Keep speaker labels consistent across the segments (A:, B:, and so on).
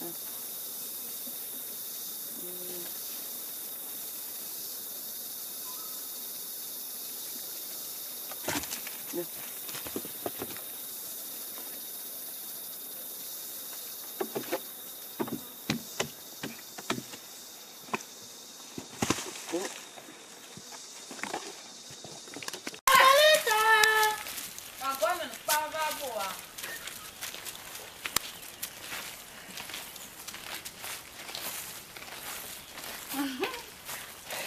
A: Mm. Yeah. yeah.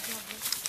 A: হবে